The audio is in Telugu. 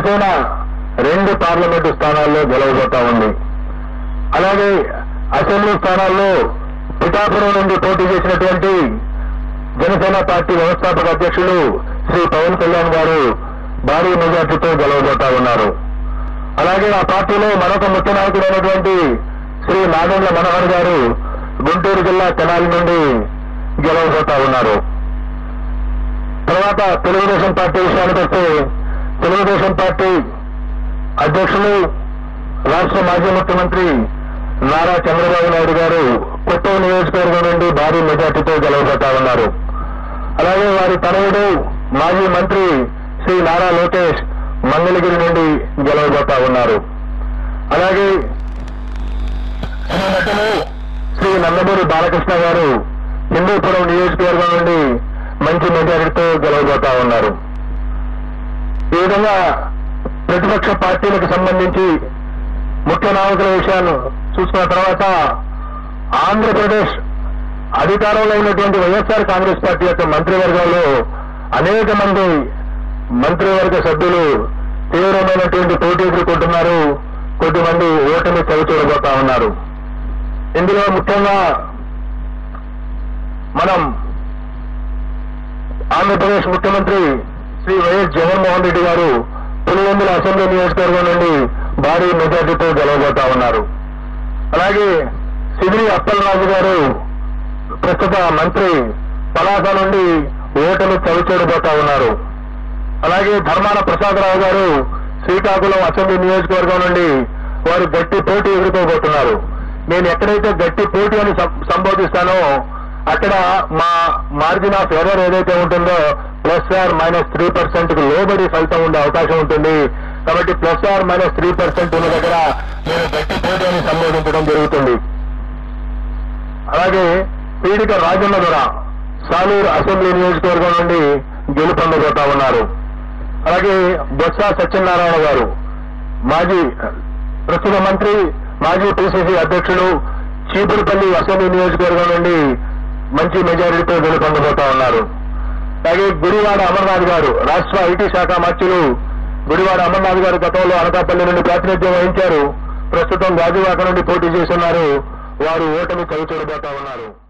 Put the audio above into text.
జనసేన రెండు పార్లమెంటు స్థానాల్లో గెలవబోతా ఉంది. అలాగే అసెంబ్లీ స్థానాల్లో పిఠాపురం నుండి పోటీ చేసినటువంటి జనసేన పార్టీ వ్యవస్థాపక అధ్యక్షులు శ్రీ పవన్ కళ్యాణ్ గారు భారీ మెజార్టీతో గెలవబోతా ఉన్నారు. అలాగే ఆ పార్టీలో మరొక ముఖ్య నాయకుడైనటువంటి శ్రీ నాగేంద్ర మనోహర్ గారు గుంటూరు జిల్లా తెనాలి నుండి గెలవబోతా ఉన్నారు. తర్వాత తెలుగుదేశం పార్టీ విషయానికి వస్తే తెలుగుదేశం పార్టీ అధ్యక్షులు రాష్ట్ర మాజీ ముఖ్యమంత్రి నారా చంద్రబాబు నాయుడు గారు కొత్త నియోజకవర్గం నుండి భారీ మెజార్టీతో గెలవబోతా ఉన్నారు. అలాగే వారి తనయుడు మాజీ మంత్రి శ్రీ నారా లోకేష్ మంగళగిరి నుండి గెలవబోతా ఉన్నారు. అలాగే శ్రీ శ్రీ నందమూరి బాలకృష్ణ గారు హిందూపురం నియోజకవర్గం నుండి మంచి మెజారిటీతో గెలవబోతా ఉన్నారు. ఈ విధంగా ప్రతిపక్ష పార్టీలకు సంబంధించి ముఖ్య నాయకుల విషయాన్ని చూసుకున్న తర్వాత ఆంధ్రప్రదేశ్ అధికారంలో ఉన్నటువంటి వైఎస్ఆర్ కాంగ్రెస్ పార్టీ యొక్క మంత్రివర్గంలో అనేక మంది మంత్రివర్గ సభ్యులు తీవ్రమైనటువంటి పోటీ ఎదుర్కొంటున్నారు. కొద్దిమంది ఓటమి చవిచూడబోతా ఉన్నారు. ఇందులో ముఖ్యంగా మనం ఆంధ్రప్రదేశ్ ముఖ్యమంత్రి శ్రీ వైఎస్ జగన్మోహన్ రెడ్డి గారు పులివెందుల అసెంబ్లీ నియోజకవర్గం నుండి భారీ మెజార్టీతో గెలవబోతా ఉన్నారు. అలాగే సిదిరి అప్పలరాజు గారు ప్రస్తుత మంత్రి పలాస నుండి ఓటమి చవిచూడబోతా ఉన్నారు. అలాగే ధర్మాన ప్రసాదరావు గారు శ్రీకాకుళం అసెంబ్లీ నియోజకవర్గం నుండి వారు గట్టి పోటీ ఎదుర్కోబోతున్నారు. నేను ఎక్కడైతే గట్టి పోటీ అని సం- సంబోధిస్తానో అక్కడ మా మార్జిన్ ఆఫ్ ఎర్రర్ ఏదైతే ఉంటుందో ప్లస్ ఆర్ మైనస్ త్రీ పర్సెంట్కు లోబడి ఫలితం ఉండే అవకాశం ఉంటుంది. కాబట్టి plus or minus three percent ఉన్న దగ్గర నేను గట్టి పోటీ అని సంబోధించడం జరుగుతుంది. అలాగే పీడిక రాజన్న దొర సాలూరు అసెంబ్లీ నియోజకవర్గం నుండి గెలుపొందబోతా ఉన్నారు. అలాగే బొత్స సత్యనారాయణ గారు మాజీ ప్రస్తుత మంత్రి మాజీ పిసిసి అధ్యక్షుడు చీపురుపల్లి అసెంబ్లీ నియోజకవర్గం నుండి మంచి మెజారిటీతో గెలుపొందబోతా ఉన్నారు. అలాగే గుడివాడ అమర్నాథ్ గారు రాష్ట్ర ఐటీ శాఖ మంత్రులు గుడివాడ అమర్నాథ్ గారు గతంలో అనకాపల్లి నుండి ప్రాతినిధ్యం వహించారు. ప్రస్తుతం గాజువాక నుండి పోటీ చేస్తున్నారు. వారు ఓటమి కవి చూడబోతా ఉన్నారు.